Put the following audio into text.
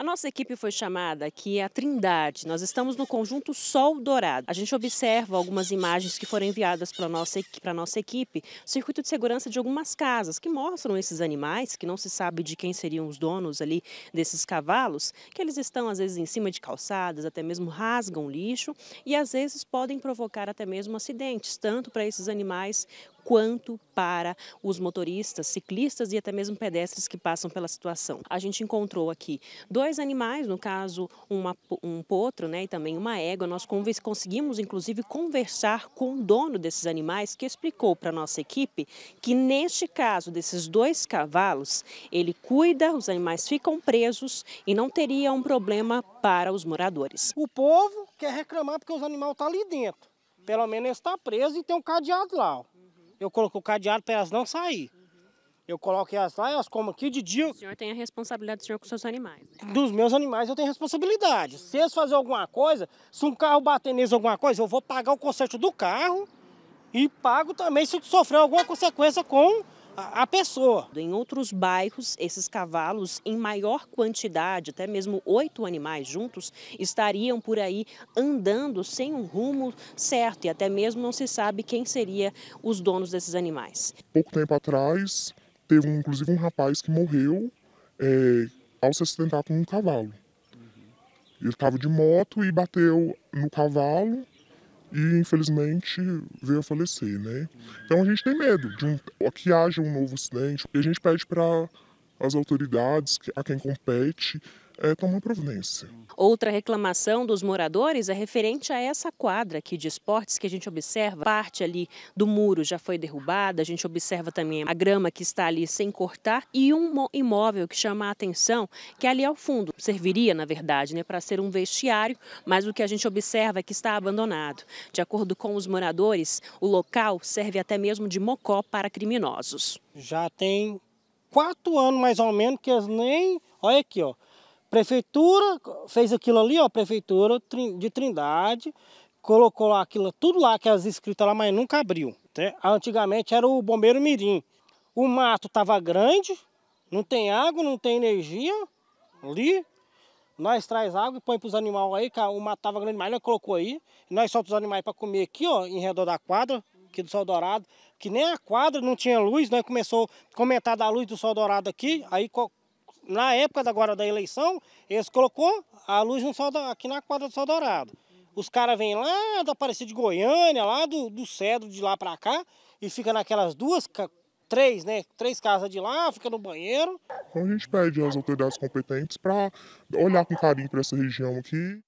A nossa equipe foi chamada aqui a Trindade. Nós estamos no conjunto Sol Dourado. A gente observa algumas imagens que foram enviadas para a nossa, nossa equipe, circuito de segurança de algumas casas, que mostram esses animais, que não se sabe de quem seriam os donos ali desses cavalos, que eles estão às vezes em cima de calçadas, até mesmo rasgam lixo e às vezes podem provocar até mesmo acidentes, tanto para esses animais quanto para os motoristas, ciclistas e até mesmo pedestres que passam pela situação. A gente encontrou aqui dois animais, no caso uma, um potro né, e também uma égua. Nós conseguimos inclusive conversar com o dono desses animais que explicou para a nossa equipe que neste caso desses dois cavalos, ele cuida, os animais ficam presos e não teria um problema para os moradores. O povo quer reclamar porque os animais estão tá ali dentro. Pelo menos está preso e tem um cadeado lá. Ó eu coloco o cadeado para elas não sair. Eu coloco elas lá, elas comem aqui de dia. O senhor tem a responsabilidade do senhor com seus animais. Né? Dos meus animais eu tenho responsabilidade. Se eles fazerem alguma coisa, se um carro bater neles alguma coisa, eu vou pagar o conserto do carro e pago também se sofrer alguma consequência com a, pessoa. Em outros bairros, esses cavalos, em maior quantidade, até mesmo oito animais juntos, estariam por aí andando sem um rumo certo e até mesmo não se sabe quem seria os donos desses animais. Pouco tempo atrás, teve inclusive um rapaz que morreu é, ao se acidentar com um cavalo. Ele estava de moto e bateu no cavalo e infelizmente veio a falecer, né? Então a gente tem medo de um, que haja um novo acidente e a gente pede para as autoridades, a quem compete, é, tomar providência. Outra reclamação dos moradores é referente a essa quadra aqui de esportes que a gente observa. Parte ali do muro já foi derrubada, a gente observa também a grama que está ali sem cortar e um imóvel que chama a atenção, que ali ao fundo serviria, na verdade, né, para ser um vestiário, mas o que a gente observa é que está abandonado. De acordo com os moradores, o local serve até mesmo de mocó para criminosos. Já tem quatro anos mais ou menos que eles nem. Olha aqui, ó. Prefeitura fez aquilo ali, ó, prefeitura de Trindade, colocou aquilo, tudo lá que as escritas lá, mas nunca abriu. Né? Antigamente era o bombeiro mirim. O mato estava grande, não tem água, não tem energia ali. Nós traz água e põe para os animais aí, que o mato estava grande demais, nós colocou aí. nós soltamos os animais para comer aqui, ó, em redor da quadra, aqui do Sol Dourado, que nem a quadra não tinha luz, nós começou a comentar da luz do Sol Dourado aqui, aí na época agora da eleição, eles colocou a luz no sol, aqui na quadra do Sol Dourado. Os caras vêm lá da Aparecida de Goiânia, lá do, do Cedro de lá para cá, e fica naquelas duas, três, né? Três casas de lá, fica no banheiro. Então a gente pede às autoridades competentes para olhar com carinho para essa região aqui.